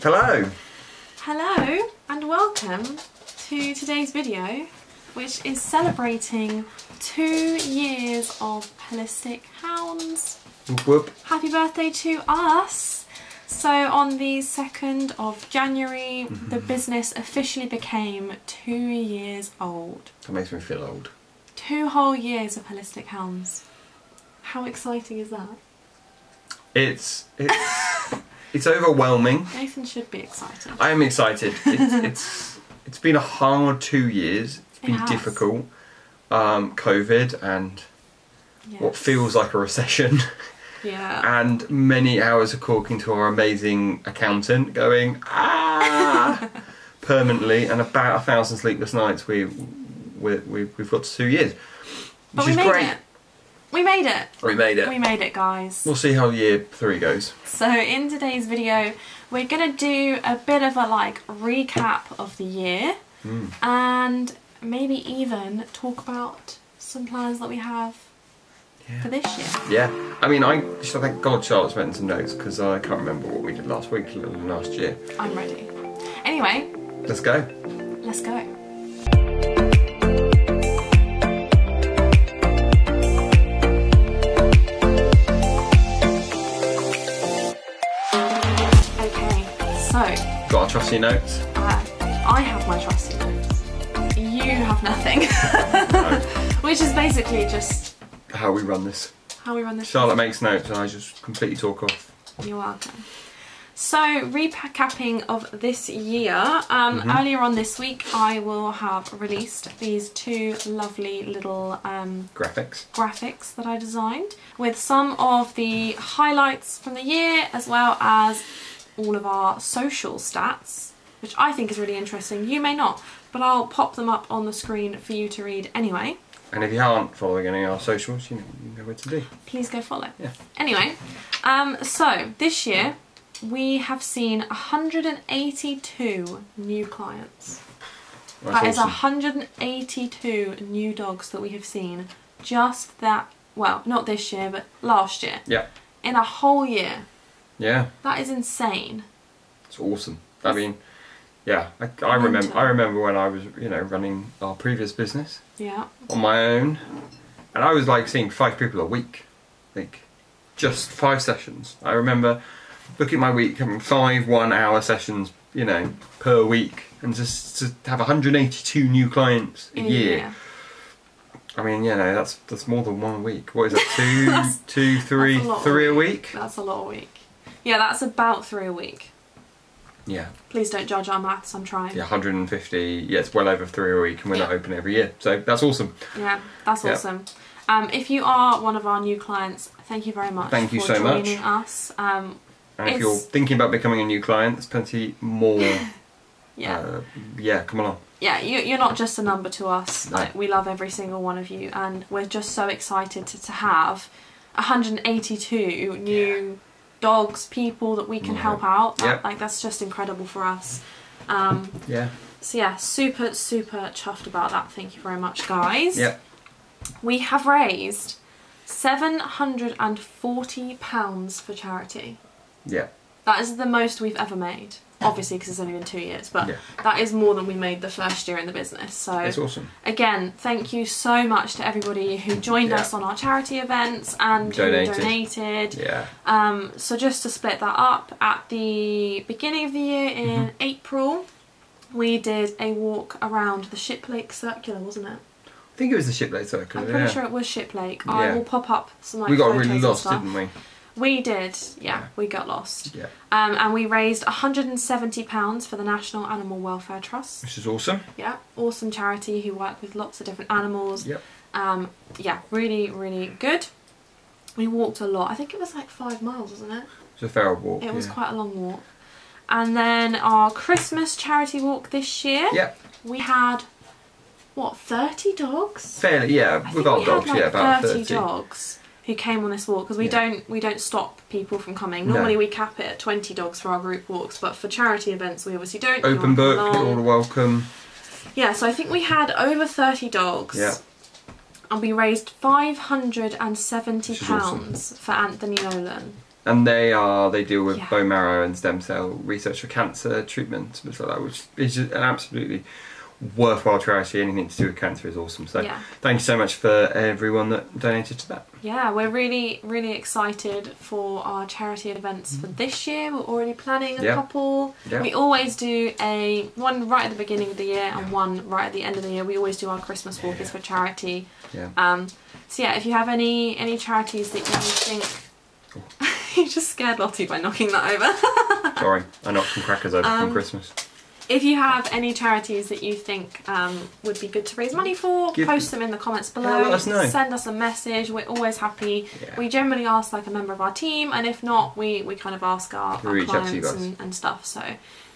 Hello. Hello and welcome to today's video which is celebrating two years of Holistic Hounds. Whoop. Happy birthday to us! So on the 2nd of January mm-hmm. the business officially became two years old. That makes me feel old. Two whole years of Holistic Hounds. How exciting is that? It's it's it's overwhelming. Nathan should be excited. I am excited. It's it's it's been a hard two years. It's been has. difficult. Um, COVID and what feels like a recession, Yeah. and many hours of talking to our amazing accountant, going ah permanently, and about a thousand sleepless nights. We we we we've got to two years, But which we is made great. it. We made it. We made it. We made it, guys. We'll see how year three goes. So in today's video, we're gonna do a bit of a like recap of the year, Mm. and maybe even talk about some plans that we have for this year. Yeah, I mean, I so thank God Charlotte's written some notes because I can't remember what we did last week, last year. I'm ready. Anyway, Let's go. let's go. So Got our trusty notes. Uh, I have my trusty notes. You have nothing. No, Which is basically just how we run this. how we run this. Charlotte makes notes, and I just completely talk off. You're welcome. So, recapping of this year, um, Mhm. earlier on this week, I will have released these two lovely little um, Graphics. graphics that I designed with some of the highlights from the year as well as all of our social stats, which I think is really interesting. You may not, but I'll pop them up on the screen for you to read anyway. And if you aren't following any of our socials, you know, you know where to do. Please go follow. Yeah. Anyway, um, so this year we have seen 182 new clients. That is awesome. 182 new dogs that we have seen just that, well, not this year, but last year. Yeah, In a whole year. Yeah, That is insane. it's awesome. I mean, yeah, I, I remember. I remember when I was, you know, running our previous business Yeah. on my own, and I was like seeing five people a week, like just five sessions. I remember looking at my week, having five one-hour sessions, you know, per week, and just to have 182 new clients a In year. I mean, you know, that's that's more than one week. What is that? Two, That's- three, a lot three a week? That's a lot a week. Yeah, that's about three a week. Yeah, Please don't judge our maths, I'm trying. yeah, 150. Yeah, it's well over three a week, and we're not open every year, so that's awesome. Yeah, that's Yeah. awesome. Um, if you are one of our new clients, thank you very much Thank you for so much. joining us. Um, And if you're thinking about becoming a new client, there's plenty more. yeah, Uh, yeah, come along. yeah, you, you're not just a number to us. No. Like, we love every single one of you, and we're just so excited to, to have 182 new dogs, people that we can Yeah. help out. That- Yep. Like that's just incredible for us. Um, Yeah. so yeah, super super chuffed about that. Thank you very much, guys. Yep. We have raised seven hundred and forty pounds for charity. Yeah. That is the most we've ever made. Obviously, because it's only been two years, but Yeah. that is more than we made the first year in the business. So It's awesome. again, thank you so much to everybody who joined Yeah. us on our charity events and Donated. who donated. Yeah. Um, so just to split that up, at the beginning of the year in Mm-hmm. April, we did a walk around the Ship Lake Circular, wasn't it? I think it was the Shipley Circle. I'm yeah. pretty sure it was Ship Lake. I will pop up some like we got really lost, didn't we? We did, yeah, Yeah. we got lost. Yeah. Um, and we raised £170 for the National Animal Welfare Trust. Which is awesome. Yeah, awesome charity who work with lots of different animals. Yep. Um, yeah, really, really good. We walked a lot. I think it was like five miles, wasn't it? It's a feral walk. It was yeah. quite a long walk. And then our Christmas charity walk this year, Yeah. we had, what, 30 dogs? Fairly, yeah. We've got dogs, like yeah, about 30, 30. dogs who came on this walk because we Yeah. don't we don't stop people from coming. No. Normally we cap it at 20 dogs for our group walks, but for charity events we obviously don't. Open book, you're all welcome. Yeah, so I think we had over 30 dogs. Yeah. And we raised 570 Which is pounds for Anthony Nolan. and they are they deal with Yeah. bone marrow and stem cell research for cancer treatment, stuff like that, which is just an absolutely worthwhile charity. Anything to do with cancer is awesome. So Yeah. thank you so much for everyone that donated to that. Yeah, we're really, really excited for our charity events for this year. We're already planning a Yeah. couple. Yeah. We always do a one right at the beginning of the year and one right at the end of the year. We always do our Christmas walk is for charity. Yeah. Um, so yeah, if you have any any charities that you think you just scared Lottie by knocking that over. Sorry, I knocked some crackers over Um, from Christmas. If you have any charities that you think um, would be good to raise money for, Give- post them in the comments below. Yeah, let us know. Send us a message. We're always happy. Yeah. We generally ask like a member of our team, and if not, we, we kind of ask our, our reach out to you clients and, and stuff. So,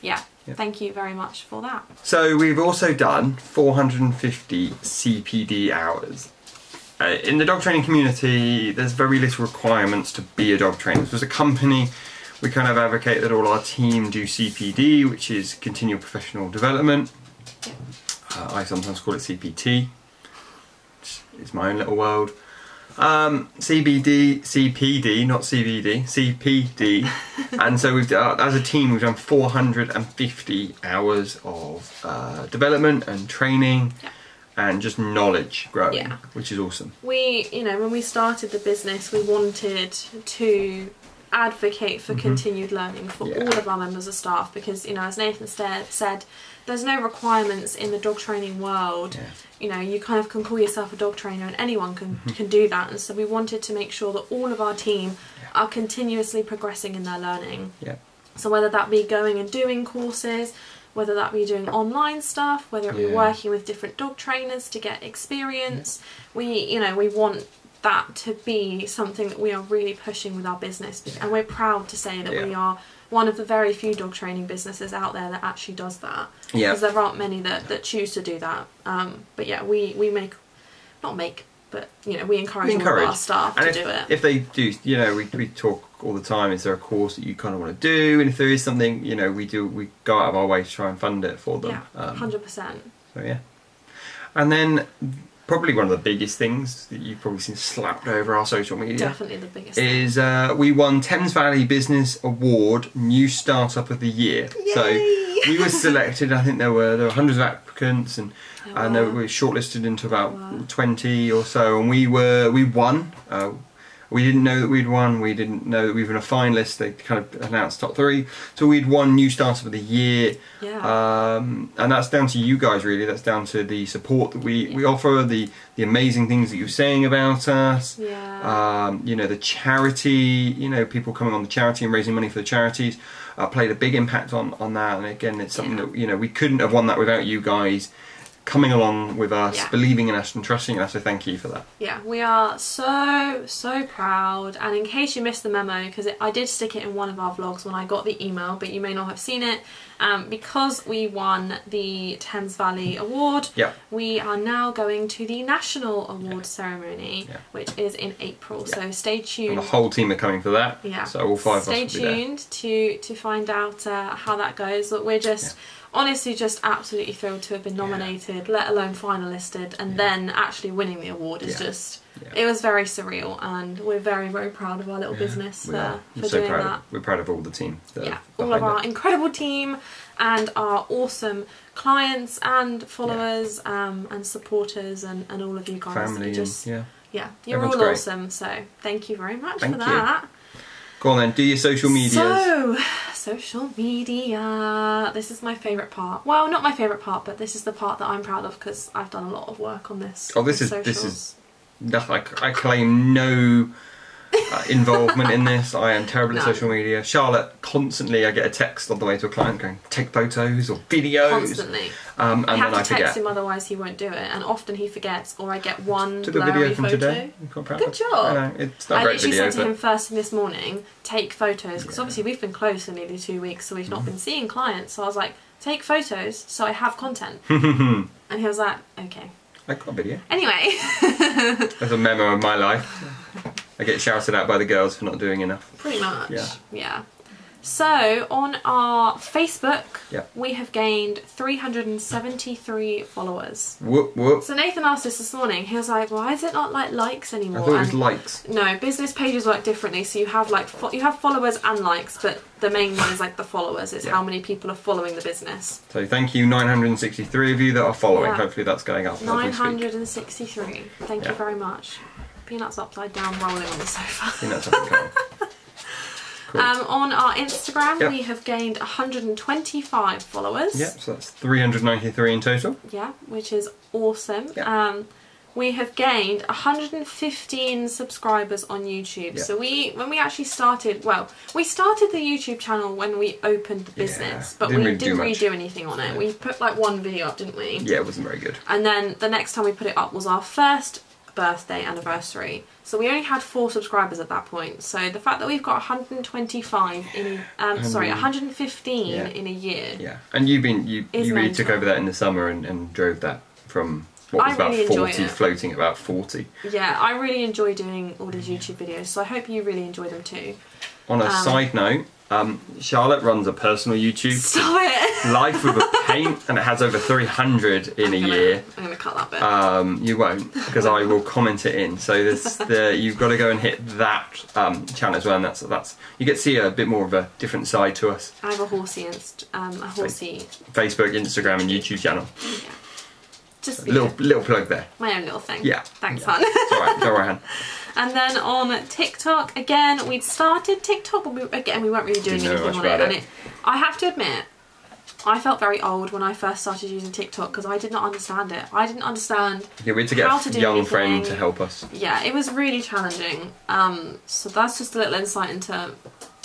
yeah, Yeah. thank you very much for that. So we've also done 450 CPD hours. Uh, in the dog training community, there's very little requirements to be a dog trainer. So as a company, we kind of advocate that all our team do CPD, which is continual professional development. Uh, I sometimes call it CPT. It's- my own little world. Um, CBD, CPD, not CBD, CPD. and so we've done, as a team, we've done 450 hours of uh, development and training Yeah. and just knowledge growing, Yeah. which is awesome. We, you know, when we started the business, we wanted to advocate for continued learning for. Yeah. all of our members of staff because, you know, as Nathan said, there's no requirements in the dog training world. Yeah. You know, you kind of can call yourself a dog trainer and anyone can, Mm-hmm. can do that. And so we wanted to make sure that all of our team are continuously progressing in their learning. Yeah. So whether that be going and doing courses, whether that be doing online stuff, whether it be Yeah. working with different dog trainers to get experience, we you know we want that to be something that we are really pushing with our business, and we're proud to say that we are one of the very few dog training businesses out there that actually does that. Yeah. Because there aren't many that, that choose to do that. Um, but yeah, we, we make, not make, but you know, we encourage, We all of encourage. our staff And to if, do it. if they do, you know, we, we talk all the time. Is there a course that you kind of want to do? And if there is something, you know, we do. We go out of our way to try and fund it for them. yeah, Um, hundred percent. So yeah. And then probably one of the biggest things that you've probably seen slapped over our social media Definitely the biggest. is uh, we won Thames Valley Business Award New Startup of the Year. So we were selected. I think there were there were hundreds of applicants, and There and we were shortlisted into about Wow. twenty or so, and we were we won. Uh, we didn't know that we'd won. We didn't know that we were in a finalist. They kind of announced top three, so we'd won New Startup of the Year. Yeah. Um, and that's down to you guys, really. That's down to the support that we, we offer, the the amazing things that you're saying about us. yeah. Um, you know, the charity. You know, people coming on the charity and raising money for the charities uh, played a big impact on on that. And again, it's something Yeah. that you know we couldn't have won that without you guys coming along with us, Yeah. believing in us and trusting in us. So thank you for that. Yeah, we are so so proud. And in case you missed the memo, because I did stick it in one of our vlogs when I got the email, but you may not have seen it. Um, because we won the Thames Valley Award, Yeah. we are now going to the national award ceremony, Yeah. which is in April. Yeah. So stay And tuned. the whole team are coming for that. Yeah. So all five Stay of us there. tuned to to find out uh, how that goes. But we're just honestly just absolutely thrilled to have been nominated, let alone finalisted, and then actually winning the award is Yeah. just. Yeah. It was very surreal, and we're very very proud of our little business for, for We're so doing proud. that. Of, we're proud of all the team. Yeah, all of our it. incredible team and our awesome clients and followers um, and supporters and, and all of you guys. family. Just and, yeah. yeah, you're Everyone's all great. awesome. So thank you very much Thank for you. Go on then. Do your social medias. So, social media. This is my favourite part. Well, not my favourite part, but this is the part that I'm proud of because I've done a lot of work on this. Oh, this is- this is- No, I, I claim no uh, involvement in this. I am terrible at No. social media. Charlotte, constantly I get a text on the way to a client going, take photos or videos. constantly. Um, I and have then I to text forget. him, otherwise he won't do it, and often he forgets, or I get one Took blurry video from photo. today. I'm quite proud Good of. job. I know, it's not I great literally video, said to him first thing this morning, take photos, because Yeah. Obviously we've been closed for nearly two weeks, so we've not been seeing clients. So I was like, take photos, so I have content. and he was like, okay. I got a video. Anyway, That's a memo of my life. I get shouted at by the girls for not doing enough. pretty much. Yeah. Yeah. So on our Facebook, Yep. we have gained 373 followers. Whoop whoop. So Nathan asked us this morning. He was like, "Why is it not like likes anymore?" I anymore?" thought it was And- likes. no, business pages work differently. So you have like you have followers and likes, but the main one is like the followers. It's Yeah. how many people are following the business. So thank you, 963 of you that are following. Yeah. Hopefully that's going up as we Nine speak. hundred and sixty-three. Thank Yeah. you very much. Peanuts upside down, rolling on the sofa. Think that's something cool. Um, on our Instagram, Yep. we have gained 125 followers. Yep, so that's 393 in total. Yeah, which is awesome. Yep. Um, we have gained 115 subscribers on YouTube. Yep. So we, when we actually started, well, we started the YouTube channel when we opened the Yeah, business, but didn't we really didn't really do anything on it. We put like one video up, didn't we? Yeah, it wasn't very good. And then the next time we put it up was our first birthday anniversary. So we only had four subscribers at that point. So the fact that we've got 125 in, um, sorry, 115 Yeah. in a year. Yeah, and you've been you you really took over that in the summer and, and drove that from what I was about really 40 floating about 40. Yeah, I really enjoy doing all these YouTube videos, so I hope you really enjoy them too. On a Um, side note, um, Charlotte runs a personal YouTube, Stop it! Life with a Paint, and it has over 300 in I'm a gonna- year. I'm gonna cut that bit. Um, you won't, because I will comment it in. So this, the, you've got to go and hit that um, channel as well, and that's that's you get to see a bit more of a different side to us. I have a horsey, um, a horsey. Facebook, Instagram, and YouTube channel. Just Little little plug there. my own little thing. Yeah. Thanks, Yeah. hon. It's all right, don't worry, And then on TikTok, again, we'd started TikTok, but we, again, we weren't really doing Didn't anything on it. And it. I have to admit, I felt very old when I first started using TikTok because I did not understand it. I didn't understand. Yeah, we had to get How a to do young friend to help us. Yeah, it was really challenging. Um, so that's just a little insight into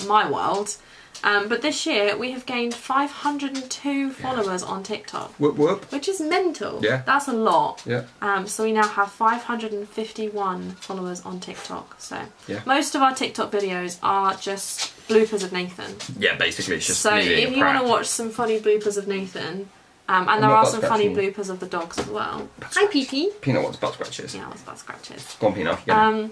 my world. Um, but this year we have gained 502 followers on TikTok, Whoop whoop. which is mental. Yeah. That's a lot. Yeah. Um, so we now have 551 followers on TikTok. So Yeah. most of our TikTok videos are just bloopers of Nathan. Yeah, basically it's just so if you want to watch some funny bloopers of Nathan, um, and there are some funny bloopers of the dogs as well. Hi, Pee Pee. Peanut wants butt scratches. Yeah, that's butt scratches. Go on, Peanut. Yeah. Um,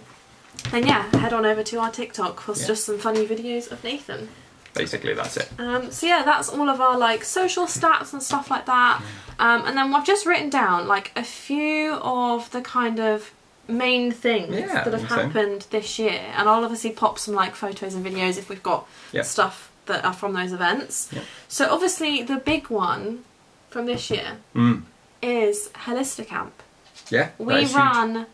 then yeah, head on over to our TikTok for Yeah. just some funny videos of Nathan. Basically, that's it. Um, so yeah, that's all of our like social stats and stuff like that. Um, and then I've just written down like a few of the kind of main things Yeah, that have I think so. happened this year, and I'll obviously pop some like photos and videos if we've got Yeah. stuff that are from those events. Yeah. So obviously the big one from this year Mm. is Holistic Camp. Yeah. We ran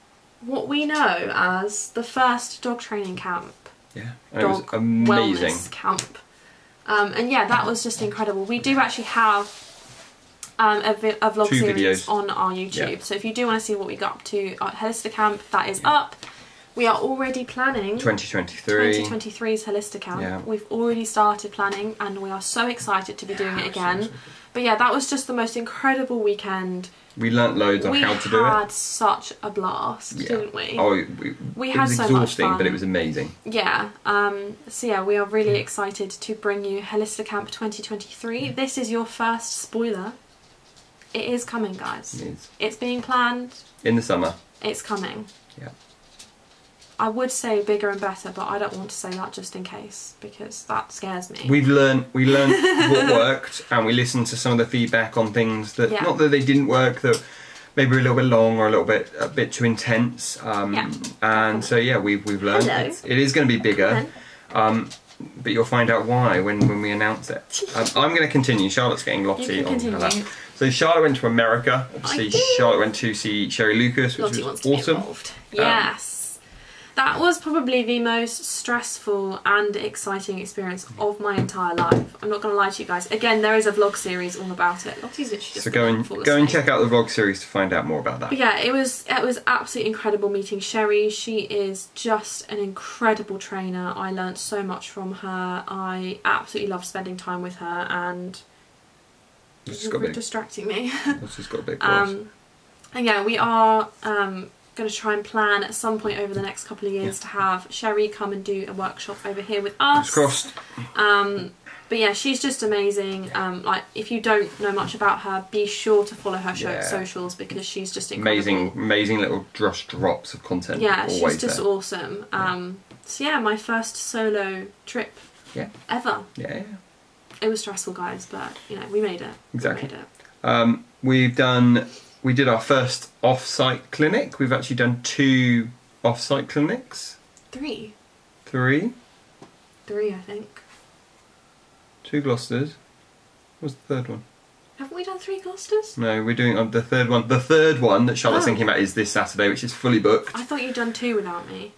what we know as the first dog training camp Yeah. And it was amazing. wellness camp. Um, and yeah, that was just incredible. We do actually have um, a, vi- a vlog Two series videos. on our YouTube. Yeah. So if you do want to see what we got up to at Holistic Camp, that is up. We are already planning 2023. 2023's Holistic Camp. Yeah. We've already started planning and we are so excited to be doing it again. But yeah, that was just the most incredible weekend. We learnt loads on we how to do it. We had such a blast, Yeah. didn't we? Oh, we, We it had was so much exhausting, but it was amazing. Yeah. Um, so yeah, we are really excited to bring you Holistic Camp 2023. This is your first spoiler. It is coming, guys. It is. It's being planned. In the summer. It's coming. Yeah. I would say bigger and better, but I don't want to say that just in case because that scares me. We've learned we learned what worked, and we listened to some of the feedback on things that Yeah. not that they didn't work, that maybe a little bit long or a little bit a bit too intense. Um, Yeah, and so yeah, we've we've learned it is going to be bigger. Um, but you'll find out why when, when we announce it. Um, I'm going to continue. Charlotte's getting Lottie You on that. So Charlotte went to America. Obviously, did. Charlotte went to see Sherry Lucas, which Lottie was wants to be awesome. Um, involved. Yes. That was probably the most stressful and exciting experience of my entire life. I'm not going to lie to you guys. Again, there is a vlog series all about it. Lottie's literally just So go and go and check out the vlog series to find out more about that. But yeah, it was it was absolutely incredible meeting Sherry. She is just an incredible trainer. I learnt so much from her. I absolutely love spending time with her and It's just you're got big, distracting me. it's just got a big. Um, and yeah, we are um, going to try and plan at some point over the next couple of years to have Sherry come and do a workshop over here with us. Crossed. Um, but yeah, she's just amazing. Um, like if you don't know much about her, be sure to follow her show Yeah. socials because she's just incredible. Amazing, amazing little just drops of content. Yeah, she's just there. awesome. Um, so yeah, my first solo trip Yeah. ever. Yeah. yeah. It was stressful, guys, but you know we made it. Exactly. We made it. Um, we've done. We did our first off-site clinic. We've actually done two off-site clinics. Three. Three. Three, I think. two Gloucesters. What's the third one? Haven't we done three Gloucesters? No, we're doing uh, the third one. The third one that Charlotte's Oh. thinking about is this Saturday, which is fully booked. I thought you'd done two without me.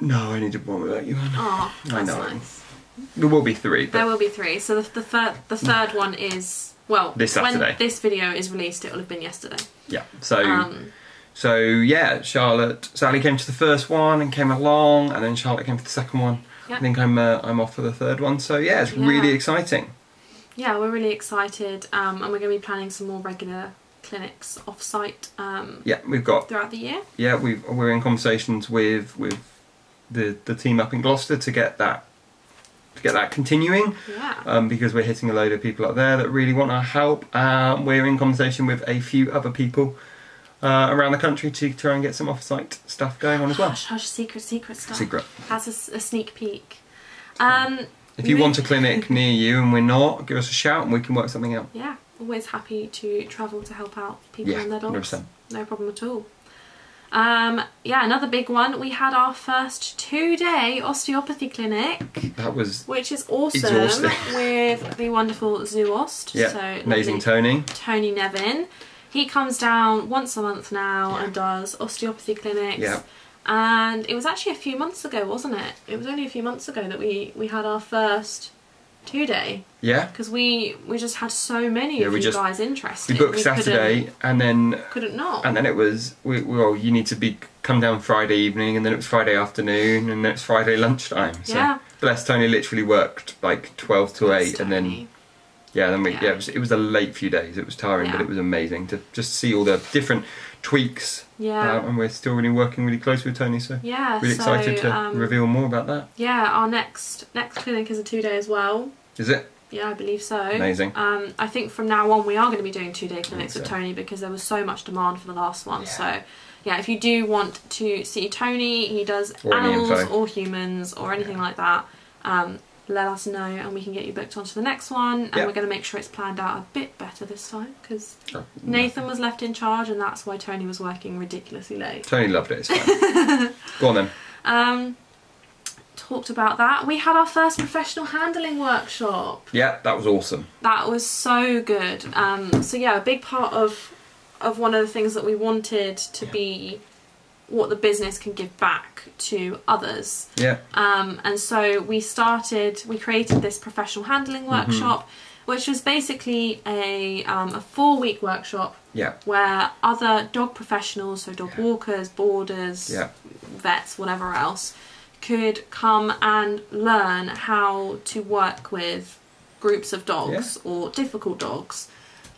No, I needed one without you, Anna. Oh, I know. nice. There will be three, There will be three. So the, the third, the third one is well. This When Saturday. this video is released, it will have been yesterday. yeah. So, Um, so yeah, Charlotte, Sally came to the first one and came along, and then Charlotte came to the second one. Yeah. I think I'm uh, I'm off for the third one. So yeah, it's Yeah. really exciting. yeah, we're really excited, um, and we're going to be planning some more regular clinics off-site um, Yeah, we've got throughout the year. yeah we we're in conversations with with the the team up in Gloucester to get that to get that continuing. Yeah. um, because we're hitting a load of people out there that really want our help. Um, we're in conversation with a few other people uh, around the country to try and get some off-site stuff going on as well. Hush, hush, secret, secret stuff. Secret. That's a sneak peek. Um, If you want a clinic near you and we're not, give us a shout and we can work something out. Yeah, always happy to travel to help out people Yeah, and their dogs. 100%. No problem at all. Um, yeah, another big one. We had our first two-day osteopathy clinic, That was which is awesome with the wonderful Zoost. yeah, so amazing Tony. Tony Nevin. He comes down once a month now Yeah. and does osteopathy clinics. Yeah. And it was actually a few months ago, wasn't it? It was only a few months ago that we, we had our first two day Yeah, because we we just had so many Yeah, of we you just- guys interested. we booked Saturday and then Couldn't, couldn't and then it was we, well you need to be come down Friday evening and then it was Friday afternoon and then it's Friday lunchtime. So Yeah. bless Tony literally worked like twelve to eight and then Tony. Yeah, then we Yeah. yeah, it, was, it was a late few days. It was tiring, but it was amazing to just see all the different tweaks. Yeah. uh, and we're still really working really close with Tony, so yeah. really so, excited to um, reveal more about that. Yeah, our next next clinic is a two day as well. Is it Yeah, I believe so. amazing? Um, I think from now on we are going to be doing two day clinics so. with Tony because there was so much demand for the last one. Yeah. So, yeah, if you do want to see Tony, he does Or animals or humans or anything like that. Um, let us know and we can get you booked onto the next one. And Yeah. we're going to make sure it's planned out a bit better this time because Oh, Nathan was left in charge and that's why Tony was working ridiculously late. Tony loved it. Go on then. Um, talked about that. We had our first professional handling workshop. Yeah, that was awesome. That was so good. Um, so yeah, a big part of of one of the things that we wanted to Yeah. be what the business can give back to others. Yeah, Um, and so we started, we created this professional handling Mm-hmm. workshop, which was basically a um, a four week workshop yeah, where other dog professionals, so dog Yeah. walkers, boarders, yeah, vets, whatever else, could come and learn how to work with groups of dogs or difficult dogs.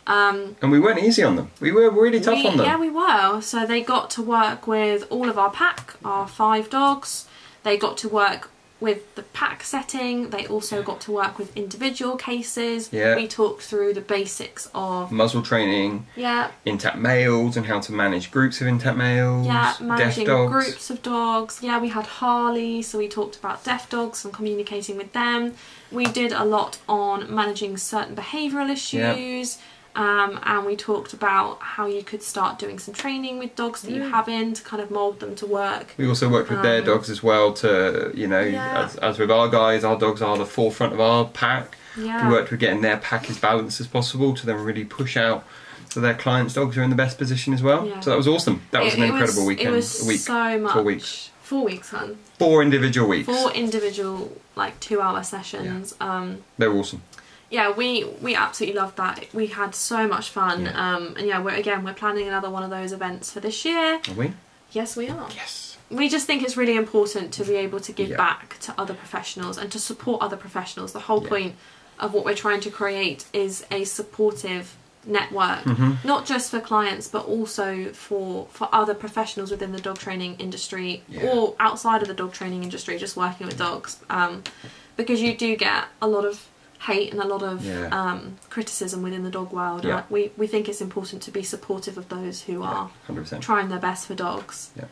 Um, and we weren't easy on them. We were really tough we- on them. Yeah, we were. So they got to work with all of our pack, our five dogs. They got to work with the pack setting. They also got to work with individual cases. Yeah. We talked through the basics of Muzzle training, yeah, intact males, and how to manage groups of intact males. Yeah, deaf managing groups of dogs. Yeah, we had Harley, so we talked about deaf dogs and communicating with them. We did a lot on managing certain behavioural issues. Um, and we talked about how you could start doing some training with dogs that you have in to kind of mould them to work. We also worked with their Um, dogs as well to, you know, Yeah. as, as with our guys, our dogs are the forefront of our pack. Yeah. We worked with getting their pack as balanced as possible to then really push out so their clients' dogs are in the best position as well. Yeah. So that was awesome. That was It- an it incredible was- weekend. It was a week. so much. four weeks. Four weeks, hun. Four individual weeks. Four individual, like two-hour sessions. Um, They were awesome. Yeah, we we absolutely loved that. We had so much fun. Yeah. Um, and yeah, we're again we're planning another one of those events for this year. Are we? Yes, we are. Yes. We just think it's really important to be able to give Yeah. back to other professionals and to support other professionals. The whole Yeah. point of what we're trying to create is a supportive network, Mhm. not just for clients but also for for other professionals within the dog training industry or outside of the dog training industry, just working with dogs. Um, because you do get a lot of hate and a lot of Yeah. um, criticism within the dog world. Yeah. And we we think it's important to be supportive of those who are Hundred percent. trying their best for dogs. Yeah.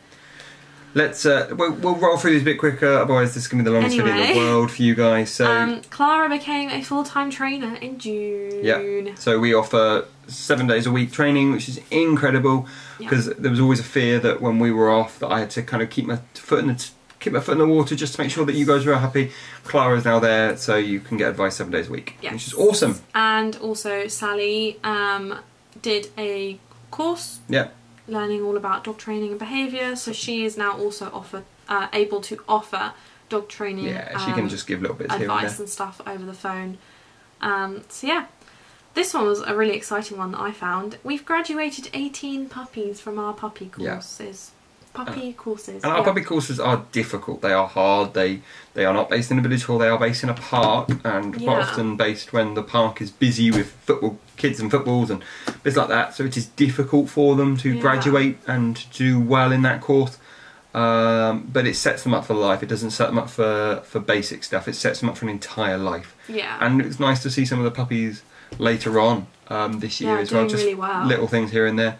let's uh, we'll, we'll roll through these a bit quicker. Otherwise, this is gonna be the longest video in the world for you guys. So Um, Clara became a full-time trainer in June. Yeah. So we offer seven days a week training, which is incredible Yeah. because there was always a fear that when we were off, that I had to kind of keep my foot in the keep my foot in the water just to make sure that you guys are happy. Clara's now there, so you can get advice seven days a week, Yes. which is awesome. And also Sally um, did a course Yeah, learning all about dog training and behaviour. So she is now also offer uh, able to offer dog training. yeah. She can um, just give little bits here and advice and stuff over the phone. Um, so yeah, this one was a really exciting one that I found. We've graduated 18 puppies from our puppy Yeah. Puppy courses. And our yeah. puppy courses are difficult. They are hard. They they are not based in a village hall. They are based in a park, and quite Yeah. often based when the park is busy with football kids and footballs and bits like that. So it is difficult for them to Yeah. graduate and do well in that course. Um, but it sets them up for life. It doesn't set them up for for basic stuff. It sets them up for an entire life. Yeah. And it's nice to see some of the puppies later on um, this year as well. Just really well. little things here and there,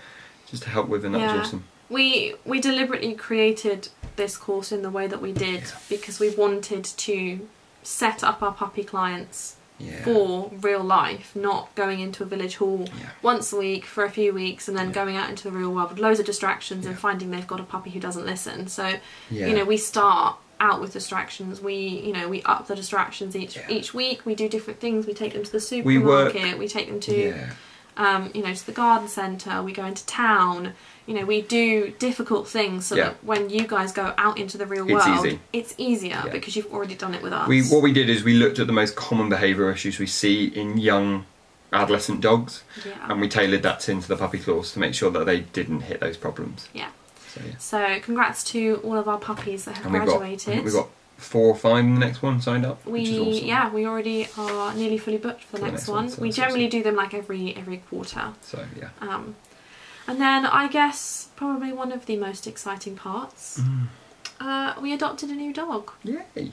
just to help with, and that was awesome. We we deliberately created this course in the way that we did because we wanted to set up our puppy clients Yeah. for real life, not going into a village hall Yeah. once a week for a few weeks and then Yeah. going out into the real world with loads of distractions and finding they've got a puppy who doesn't listen. So, Yeah. you know, we start out with distractions. We, you know, we up the distractions each Yeah. each week. We do different things. We take them to the We work- supermarket. We, take them to yeah. Um, you know, to the garden centre, we go into town, you know, we do difficult things so Yeah. that when you guys go out into the real It's world, easy. it's easier Yeah. because you've already done it with us. We what we did is we looked at the most common behavioural issues we see in young adolescent dogs, yeah. and we tailored that into the puppy clause to make sure that they didn't hit those problems. yeah. So yeah, So congrats to all of our puppies that have and we've got graduated. we've got four or five in the next one signed up, we which is awesome. yeah, we already are nearly fully booked for the, For the next, next one. one, so we generally awesome. do them like every every quarter. So yeah, Um, and then I guess probably one of the most exciting parts. Mm. Uh, we adopted a new dog. yay!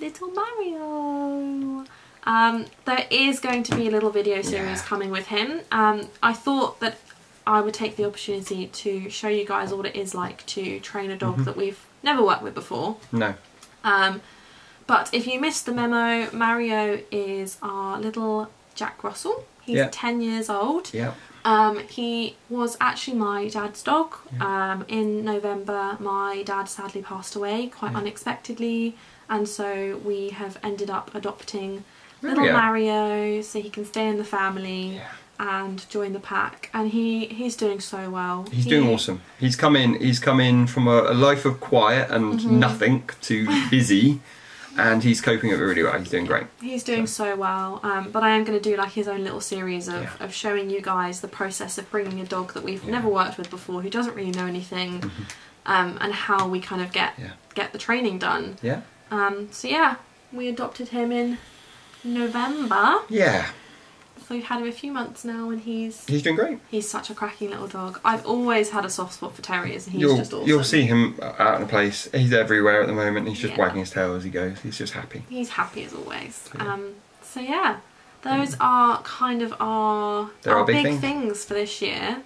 Little Mario. Um, there is going to be a little video series Yeah. coming with him. Um, I thought that I would take the opportunity to show you guys what it is like to train a dog Mhm. that we've never worked with before. No, Um, but if you missed the memo, Mario is our little Jack Russell. He's Yeah. 10 years old. yeah, Um, he was actually my dad's dog. Yeah. Um, in November, my dad sadly passed away quite Yeah. unexpectedly, and so we have ended up adopting little Mario. Mario so he can stay in the family Yeah. And join the pack. And he he's doing so well. He's He- doing awesome. He's come in. He's come in from a, a life of quiet and Mm-hmm. nothing to busy, and he's coping it really well. He's doing great. He's doing so well, um, but I am going to do like his own little series of, Yeah. of showing you guys the process of bringing a dog that we've Yeah. Mm-hmm. never worked with before, who doesn't really know anything, um, and how we kind of get Yeah. get the training done. Yeah, Um, so yeah, we adopted him in November, yeah. So we've had him a few months now, and he's He's doing great. he's such a cracking little dog. I've always had a soft spot for terriers, and he's you'll just awesome. you'll see him out in the place. He's everywhere at the moment. He's just Yeah. wagging his tail as he goes. He's just happy. He's happy as always. Yeah. Um, so yeah, those are kind of our, They're our our big big things. things for this year.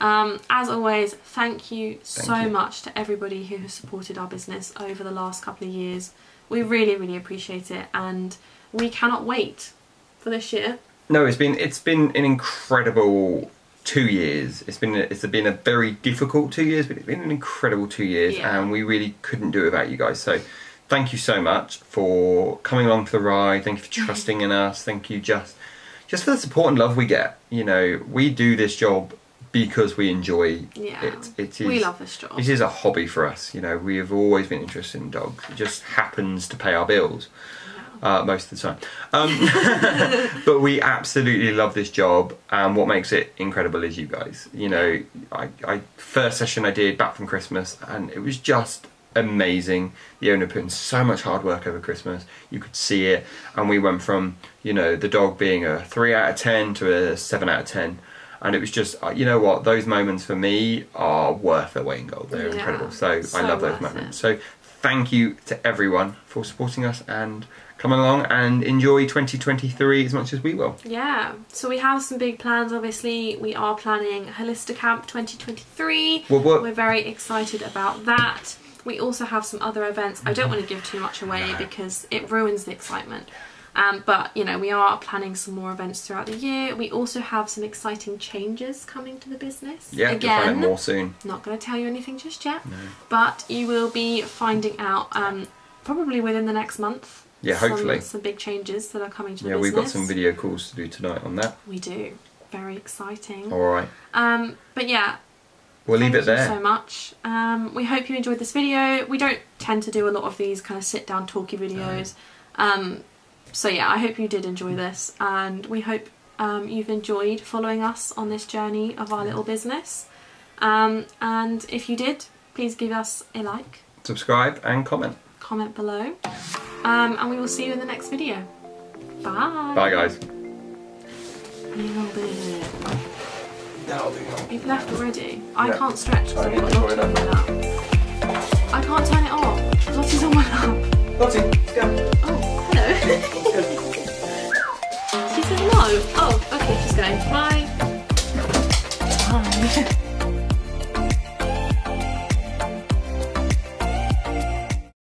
Um, as always, thank you so you. much to everybody who has supported our business over the last couple of years. We really, really appreciate it, and we cannot wait for this year. No, it's been it's been an incredible two years. It's been it's been a very difficult two years, but it's been an incredible two years, Yeah. and we really couldn't do it without you guys. So. Thank you so much for coming along for the ride. Thank you for trusting in us. Thank you just just for the support and love we get. You know, we do this job because we enjoy Yeah, it. It is we love this job. It is a hobby for us. You know, we have always been interested in dogs. It just happens to pay our bills uh, most of the time. Um, but we absolutely love this job, and what makes it incredible is you guys. You know, I, I first session I did back from Christmas, and it was just amazing. The owner put in so much hard work over Christmas. You could see it, and we went from you know the dog being a three out of ten to a seven out of ten. And it was just, uh, you know what, those moments for me are worth their weight in gold. They're Yeah, incredible. So, I love those moments. it. So thank you to everyone for supporting us and coming along and enjoy 2023 as much as we will. Yeah, so we have some big plans. Obviously, we are planning Holistic Camp 2023. Well, what- We're very excited about that. we also have some other events. I don't want to give too much away No. because it ruins the excitement. Um, but you know, we are planning some more events throughout the year. We also have some exciting changes coming to the business. Yeah, Again, more soon. not going to tell you anything just yet, No. but you will be finding out um, probably within the next month. Yeah, some- hopefully. some big changes that are coming to the Yeah, we've got some video calls to do tonight on that. We do. Very exciting. All right, Um, but yeah, we'll leave it there. you so much. Um, we hope you enjoyed this video. We don't tend to do a lot of these kind of sit down talky videos. Um, so yeah, I hope you did enjoy this, and we hope um, you've enjoyed following us on this journey of our little business. Um, and if you did, please give us a like, Subscribe and comment comment below. Um, and we will see you in the next video. Bye. Bye, guys. You've left already. I can't stretch I, I can't turn it off. Lottie's on my lap. Lottie, let's go. Oh, hello. she said no. Oh, okay, she's going. Bye. Bye.